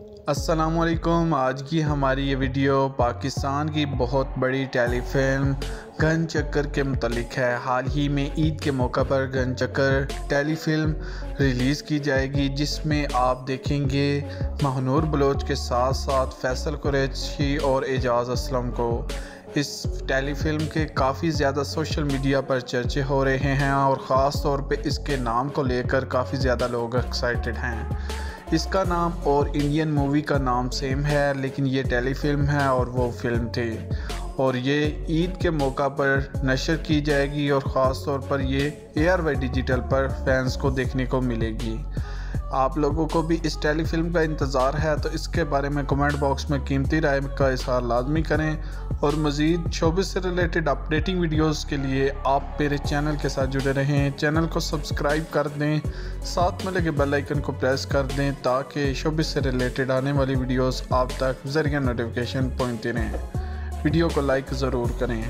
असलकुम आज की हमारी ये वीडियो पाकिस्तान की बहुत बड़ी टेलीफिल्म गन चक्कर के मतलब है। हाल ही में ईद के मौका पर गन चक्कर टेलीफिल्म रिलीज़ की जाएगी, जिसमें आप देखेंगे महनूर बलोच के साथ साथ फैसल कुरैशी और एजाज़ असलम को। इस टेलीफिल्म के काफ़ी ज़्यादा सोशल मीडिया पर चर्चे हो रहे हैं और ख़ास तौर पे इसके नाम को लेकर काफ़ी ज़्यादा लोग एक्साइटेड हैं। इसका नाम और इंडियन मूवी का नाम सेम है, लेकिन ये टेली फ़िल्म है और वो फ़िल्म थी। और ये ईद के मौका पर नशर की जाएगी और ख़ास तौर पर ये ए आर वाई डिजिटल पर फैंस को देखने को मिलेगी। आप लोगों को भी इस टेलीफिल्म का इंतज़ार है तो इसके बारे में कमेंट बॉक्स में कीमती राय का इजहार लाजमी करें। और मज़ीद शोबे से रिलेटेड अपडेटिंग वीडियोस के लिए आप मेरे चैनल के साथ जुड़े रहें। चैनल को सब्सक्राइब कर दें, साथ में लगे बेल आइकन को प्रेस कर दें, ताकि शोबे से रिलेटेड आने वाली वीडियोस आप तक ज़रिए नोटिफिकेशन पहुँचते रहें। वीडियो को लाइक ज़रूर करें।